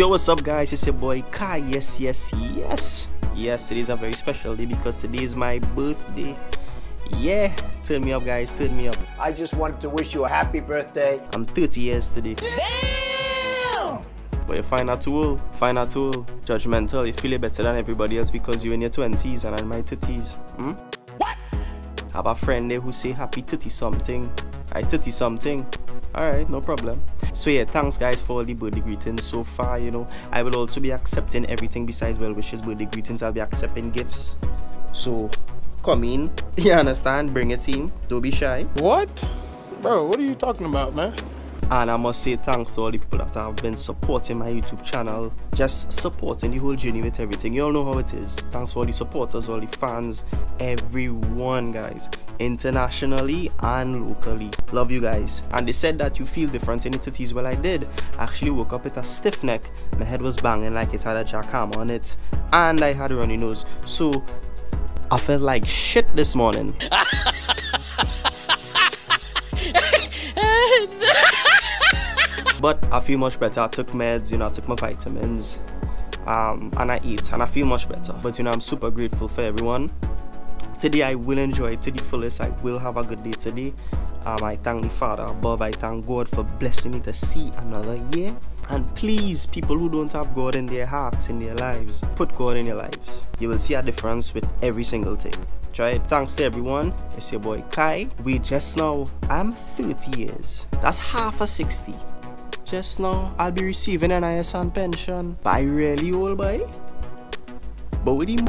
Yo, what's up, guys? It's your boy Kai. Yes, yes, yes. Yes, today is a very special day because today is my birthday. Yeah, turn me up, guys. Turn me up. I just wanted to wish you a happy birthday. I'm 30 years today. Damn! But you find out too old, find out too. Judgmental, you feel it better than everybody else because you're in your 20s and I'm in my 30s. Hmm? What? Have a friend there who say happy 30 something. I 30 something. Alright, no problem. So yeah, thanks guys for all the birthday greetings so far, you know. I will also be accepting everything besides well wishes, birthday greetings. I'll be accepting gifts. So come in. You understand? Bring it in. Don't be shy. What? Bro, what are you talking about, man? And I must say thanks to all the people that have been supporting my YouTube channel, just supporting the whole journey with everything. You all know how it is. Thanks for all the supporters, all the fans, everyone, guys, internationally and locally. Love you guys. And they said that you feel different in entities. Well, I did. I actually woke up with a stiff neck. My head was banging like it had a jackhammer on it, and I had a runny nose. So I felt like shit this morning. but I feel much better. I took meds, you know, I took my vitamins, um, and I eat, and I feel much better. But you know, I'm super grateful for everyone. Today I will enjoy it to the fullest. I will have a good day today. Um, I thank the Father above. I thank God for blessing me to see another year. And please, people who don't have God in their hearts, in their lives, put God in your lives. You will see a difference with every single thing. Try it. Thanks to everyone. It's your boy Kai. We just now, I'm 30 years. That's half a 60 just now I'll be receiving an ISN pension. I really old boy. But with him